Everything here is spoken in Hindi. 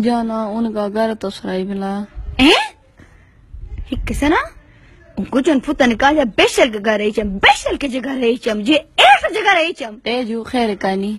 जाना उनका घर तो सराई मिला किसे ना उनको जन पुतन का या बेशल के घर रही चम बेशल के जगह रही चम जे ऐसा जगह रही चम तेजू खैर कानी